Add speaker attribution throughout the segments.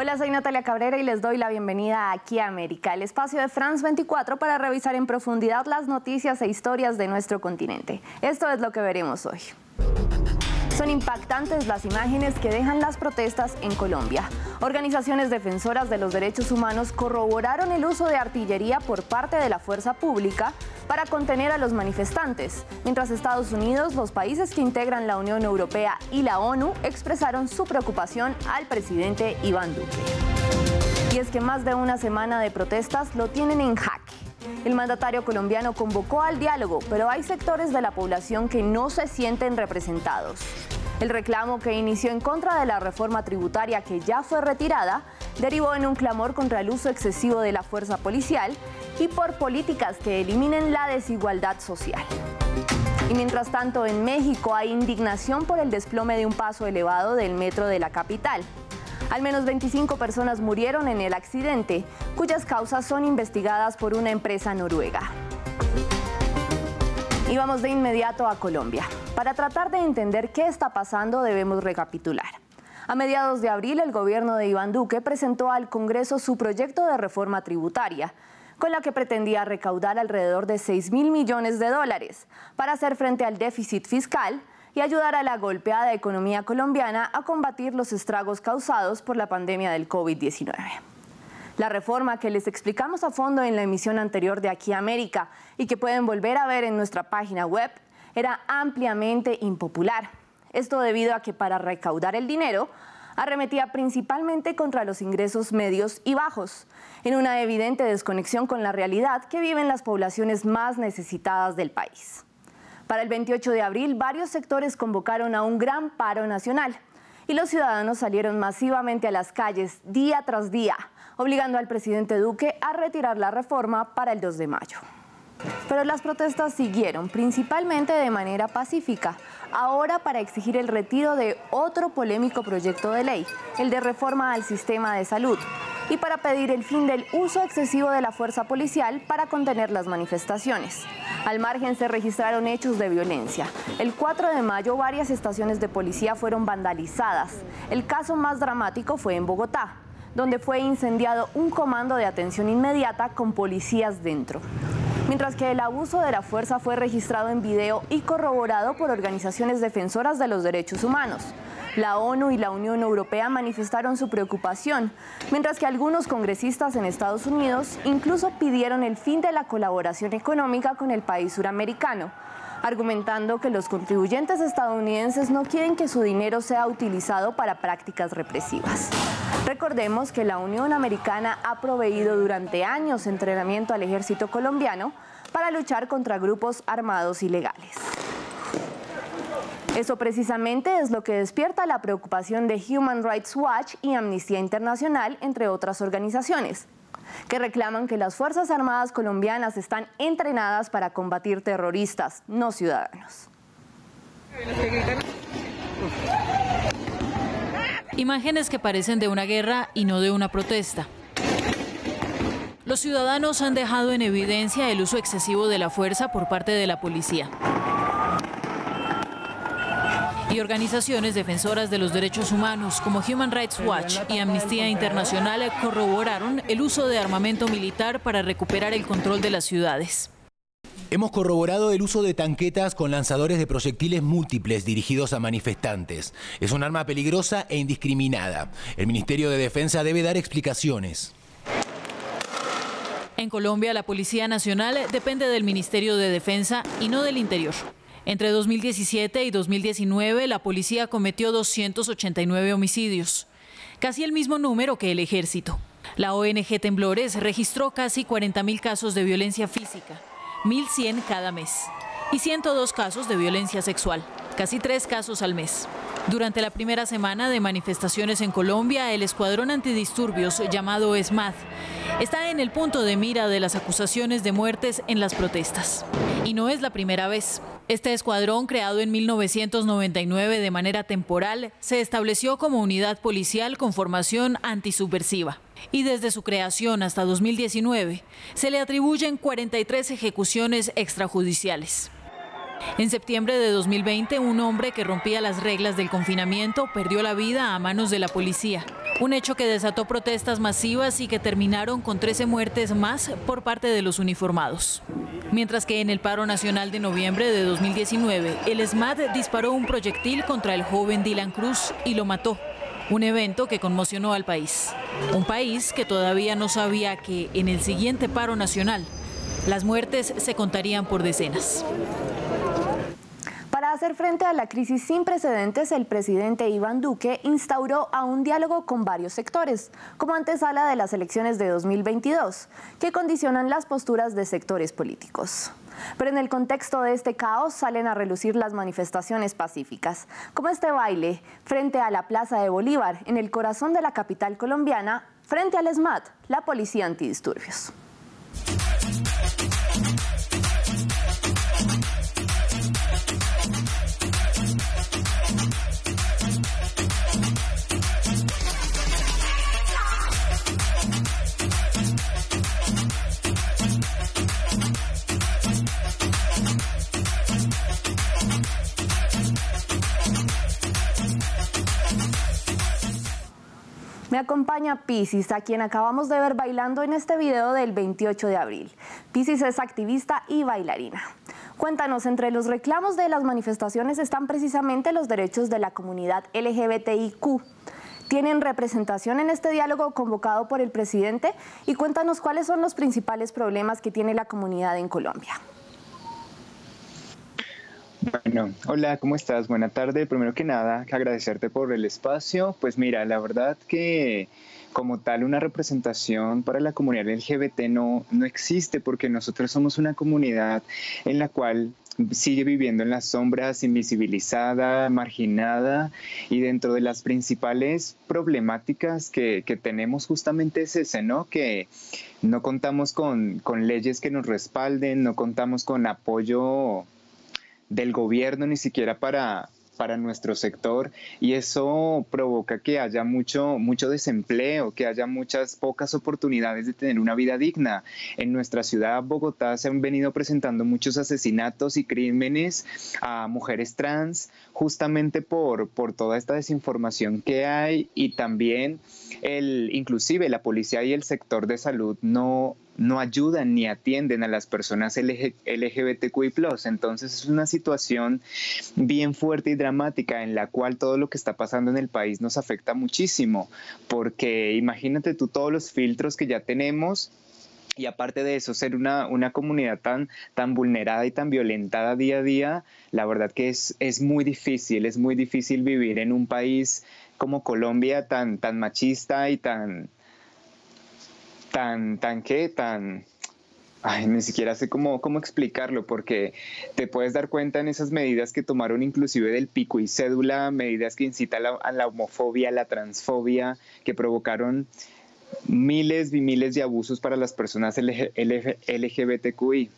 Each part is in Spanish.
Speaker 1: Hola, soy Natalia Cabrera y les doy la bienvenida aquí a América, el espacio de France 24 para revisar en profundidad las noticias e historias de nuestro continente. Esto es lo que veremos hoy. Son impactantes las imágenes que dejan las protestas en Colombia. Organizaciones defensoras de los derechos humanos corroboraron el uso de artillería por parte de la fuerza pública para contener a los manifestantes, mientras Estados Unidos, los países que integran la Unión Europea y la ONU expresaron su preocupación al presidente Iván Duque. Y es que más de una semana de protestas lo tienen en jaque. El mandatario colombiano convocó al diálogo, pero hay sectores de la población que no se sienten representados. El reclamo que inició en contra de la reforma tributaria que ya fue retirada derivó en un clamor contra el uso excesivo de la fuerza policial y por políticas que eliminen la desigualdad social. Y mientras tanto, en México hay indignación por el desplome de un paso elevado del metro de la capital. Al menos 25 personas murieron en el accidente, cuyas causas son investigadas por una empresa noruega. Y vamos de inmediato a Colombia. Para tratar de entender qué está pasando debemos recapitular. A mediados de abril, el gobierno de Iván Duque presentó al Congreso su proyecto de reforma tributaria, con la que pretendía recaudar alrededor de 6 mil millones de dólares para hacer frente al déficit fiscal y ayudar a la golpeada economía colombiana a combatir los estragos causados por la pandemia del COVID-19. La reforma que les explicamos a fondo en la emisión anterior de Aquí América y que pueden volver a ver en nuestra página web era ampliamente impopular. Esto debido a que para recaudar el dinero arremetía principalmente contra los ingresos medios y bajos, en una evidente desconexión con la realidad que viven las poblaciones más necesitadas del país. Para el 28 de abril, varios sectores convocaron a un gran paro nacional y los ciudadanos salieron masivamente a las calles día tras día, obligando al presidente Duque a retirar la reforma para el 2 de mayo. Pero las protestas siguieron, principalmente de manera pacífica, ahora para exigir el retiro de otro polémico proyecto de ley, el de reforma al sistema de salud, y para pedir el fin del uso excesivo de la fuerza policial para contener las manifestaciones. Al margen se registraron hechos de violencia. El 4 de mayo varias estaciones de policía fueron vandalizadas. El caso más dramático fue en Bogotá, donde fue incendiado un comando de atención inmediata con policías dentro. Mientras que el abuso de la fuerza fue registrado en video y corroborado por organizaciones defensoras de los derechos humanos. La ONU y la Unión Europea manifestaron su preocupación, mientras que algunos congresistas en Estados Unidos incluso pidieron el fin de la colaboración económica con el país suramericano, argumentando que los contribuyentes estadounidenses no quieren que su dinero sea utilizado para prácticas represivas. Recordemos que la Unión Americana ha proveído durante años entrenamiento al ejército colombiano para luchar contra grupos armados ilegales. Eso precisamente es lo que despierta la preocupación de Human Rights Watch y Amnistía Internacional, entre otras organizaciones, que reclaman que las Fuerzas Armadas colombianas están entrenadas para combatir terroristas, no ciudadanos.
Speaker 2: Imágenes que parecen de una guerra y no de una protesta. Los ciudadanos han dejado en evidencia el uso excesivo de la fuerza por parte de la policía y organizaciones defensoras de los derechos humanos como Human Rights Watch y Amnistía Internacional corroboraron el uso de armamento militar para recuperar el control de las ciudades.
Speaker 3: Hemos corroborado el uso de tanquetas con lanzadores de proyectiles múltiples dirigidos a manifestantes. Es un arma peligrosa e indiscriminada. El Ministerio de Defensa debe dar explicaciones.
Speaker 2: En Colombia, la Policía Nacional depende del Ministerio de Defensa y no del Interior. Entre 2017 y 2019, la policía cometió 289 homicidios, casi el mismo número que el ejército. La ONG Temblores registró casi 40.000 casos de violencia física, 1.100 cada mes, y 102 casos de violencia sexual, casi tres casos al mes. Durante la primera semana de manifestaciones en Colombia, el escuadrón antidisturbios llamado ESMAD está en el punto de mira de las acusaciones de muertes en las protestas. Y no es la primera vez. Este escuadrón, creado en 1999 de manera temporal, se estableció como unidad policial con formación antisubversiva. Y desde su creación hasta 2019, se le atribuyen 43 ejecuciones extrajudiciales. En septiembre de 2020, un hombre que rompía las reglas del confinamiento perdió la vida a manos de la policía. Un hecho que desató protestas masivas y que terminaron con 13 muertes más por parte de los uniformados. Mientras que en el paro nacional de noviembre de 2019, el SMAT disparó un proyectil contra el joven Dylan Cruz y lo mató. Un evento que conmocionó al país. Un país que todavía no sabía que en el siguiente paro nacional las muertes se contarían por decenas.
Speaker 1: Para hacer frente a la crisis sin precedentes, el presidente Iván Duque instauró a un diálogo con varios sectores, como antesala de las elecciones de 2022, que condicionan las posturas de sectores políticos. Pero en el contexto de este caos salen a relucir las manifestaciones pacíficas, como este baile frente a la Plaza de Bolívar, en el corazón de la capital colombiana, frente al ESMAD, la policía antidisturbios. Me acompaña Pisis, a quien acabamos de ver bailando en este video del 28 de abril. Pisis es activista y bailarina. Cuéntanos, entre los reclamos de las manifestaciones están precisamente los derechos de la comunidad LGBTIQ. ¿Tienen representación en este diálogo convocado por el presidente? Y cuéntanos cuáles son los principales problemas que tiene la comunidad en Colombia.
Speaker 4: Hola, ¿cómo estás? Buena tarde. Primero que nada, agradecerte por el espacio. Pues mira, la verdad que como tal una representación para la comunidad LGBT no, no existe porque nosotros somos una comunidad en la cual sigue viviendo en las sombras, invisibilizada, marginada y dentro de las principales problemáticas que, que tenemos justamente es ese, ¿no? Que no contamos con, con leyes que nos respalden, no contamos con apoyo del gobierno ni siquiera para, para nuestro sector y eso provoca que haya mucho, mucho desempleo, que haya muchas pocas oportunidades de tener una vida digna. En nuestra ciudad, Bogotá, se han venido presentando muchos asesinatos y crímenes a mujeres trans justamente por, por toda esta desinformación que hay y también el, inclusive la policía y el sector de salud no no ayudan ni atienden a las personas LGBTQI. Entonces es una situación bien fuerte y dramática en la cual todo lo que está pasando en el país nos afecta muchísimo, porque imagínate tú todos los filtros que ya tenemos y aparte de eso, ser una, una, comunidad tan, tan vulnerada y tan violentada día a día, la verdad que es, es muy difícil, es muy difícil vivir en un país como Colombia tan, tan machista y tan, tan, tan qué, tan... Ay, ni siquiera sé cómo, cómo explicarlo, porque te puedes dar cuenta en esas medidas que tomaron inclusive del pico y cédula, medidas que incitan a la, homofobia, a la transfobia, que provocaron miles y miles de abusos para las personas LGBTQI.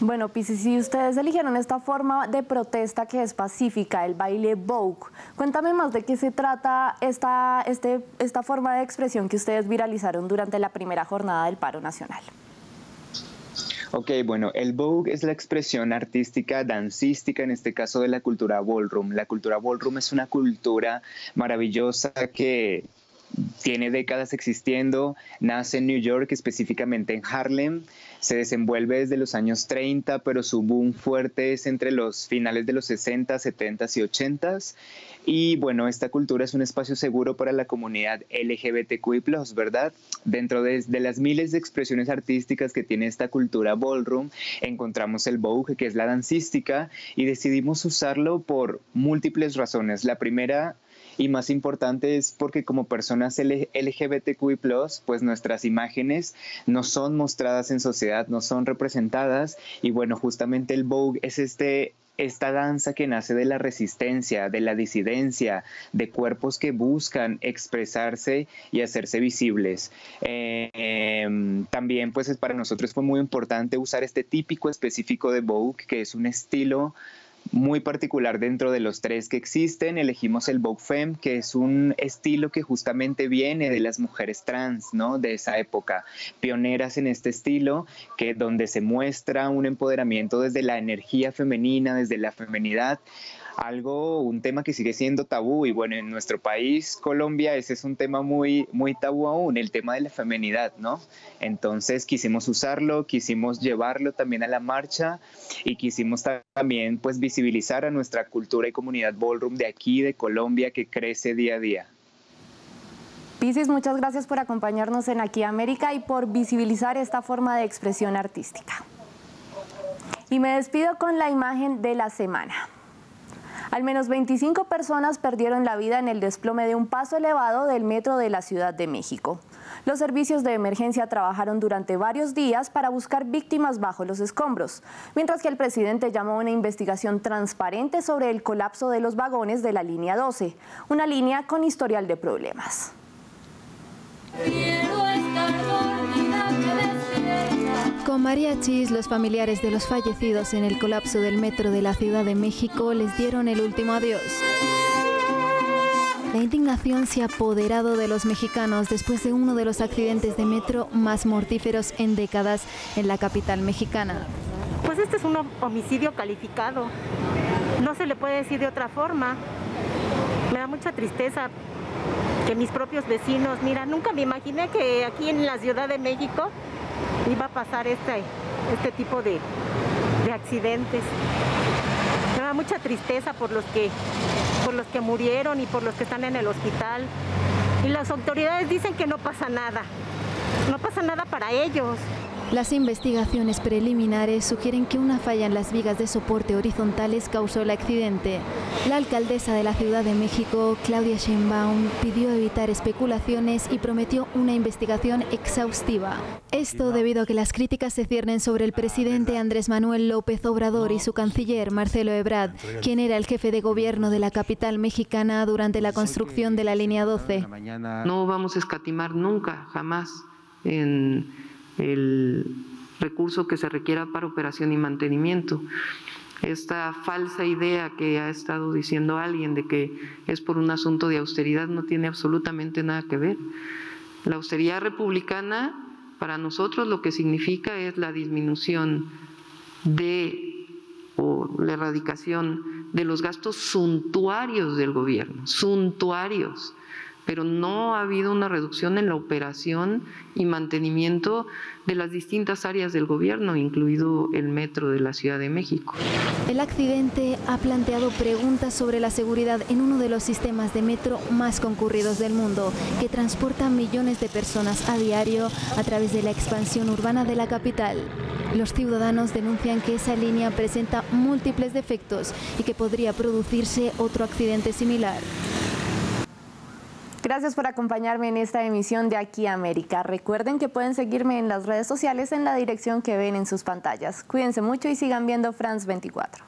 Speaker 1: Bueno, Pisi, si ustedes eligieron esta forma de protesta que es pacífica, el baile Vogue, cuéntame más de qué se trata esta, este, esta forma de expresión que ustedes viralizaron durante la primera jornada del paro nacional.
Speaker 4: Ok, bueno, el Vogue es la expresión artística, dancística, en este caso de la cultura ballroom. La cultura ballroom es una cultura maravillosa que tiene décadas existiendo, nace en New York, específicamente en Harlem, se desenvuelve desde los años 30, pero su boom fuerte es entre los finales de los 60, 70 y 80. Y bueno, esta cultura es un espacio seguro para la comunidad LGBTQI, ¿verdad? Dentro de, las miles de expresiones artísticas que tiene esta cultura ballroom, encontramos el Vogue, que es la dancística, y decidimos usarlo por múltiples razones. La primera y más importante es porque como personas LGBTQI+, pues nuestras imágenes no son mostradas en sociedad, no son representadas y bueno, justamente el Vogue es este esta danza que nace de la resistencia, de la disidencia, de cuerpos que buscan expresarse y hacerse visibles. Em, también pues para nosotros fue muy importante usar este típico específico de Vogue, que es un estilo muy particular dentro de los tres que existen. Elegimos el Vogue Femme, que es un estilo que justamente viene de las mujeres trans, ¿no? De esa época, pioneras en este estilo, que donde se muestra un empoderamiento desde la energía femenina, desde la femenidad algo, un tema que sigue siendo tabú y bueno, en nuestro país, Colombia, ese es un tema muy, muy tabú aún, el tema de la feminidad, ¿no? Entonces quisimos usarlo, quisimos llevarlo también a la marcha y quisimos también pues visibilizar a nuestra cultura y comunidad ballroom de aquí, de Colombia, que crece día a día.
Speaker 1: Pisis, muchas gracias por acompañarnos en Aquí América y por visibilizar esta forma de expresión artística. Y me despido con la imagen de la semana. Al menos 25 personas perdieron la vida en el desplome de un paso elevado del metro de la Ciudad de México. Los servicios de emergencia trabajaron durante varios días para buscar víctimas bajo los escombros, mientras que el presidente llamó a una investigación transparente sobre el colapso de los vagones de la línea 12, una línea con historial de problemas.
Speaker 5: Con mariachis, los familiares de los fallecidos en el colapso del metro de la Ciudad de México les dieron el último adiós. La indignación se ha apoderado de los mexicanos después de uno de los accidentes de metro más mortíferos en décadas en la capital mexicana.
Speaker 6: Pues este es un homicidio calificado. No se le puede decir de otra forma. Me da mucha tristeza que mis propios vecinos, mira, nunca me imaginé que aquí en la Ciudad de México iba a pasar este, este tipo de, de accidentes. Me da mucha tristeza por los, que, por los que murieron y por los que están en el hospital. Y las autoridades dicen que no pasa nada. No pasa nada para ellos.
Speaker 5: Las investigaciones preliminares sugieren que una falla en las vigas de soporte horizontales causó el accidente. La alcaldesa de la Ciudad de México, Claudia Sheinbaum, pidió evitar especulaciones y prometió una investigación exhaustiva. Esto debido a que las críticas se ciernen sobre el presidente Andrés Manuel López Obrador y su canciller Marcelo Ebrard, quien era el jefe de gobierno de la capital mexicana durante la construcción de la línea 12.
Speaker 7: No vamos a escatimar nunca, jamás, en el recurso que se requiera para operación y mantenimiento. Esta falsa idea que ha estado diciendo alguien de que es por un asunto de austeridad no tiene absolutamente nada que ver. La austeridad republicana para nosotros lo que significa es la disminución de o la erradicación de los gastos suntuarios del gobierno, suntuarios pero no ha habido una reducción en la operación y mantenimiento de las distintas áreas del gobierno, incluido el metro de la Ciudad de México.
Speaker 5: El accidente ha planteado preguntas sobre la seguridad en uno de los sistemas de metro más concurridos del mundo, que transporta millones de personas a diario a través de la expansión urbana de la capital. Los ciudadanos denuncian que esa línea presenta múltiples defectos y que podría producirse otro accidente similar.
Speaker 1: Gracias por acompañarme en esta emisión de Aquí América. Recuerden que pueden seguirme en las redes sociales en la dirección que ven en sus pantallas. Cuídense mucho y sigan viendo France 24.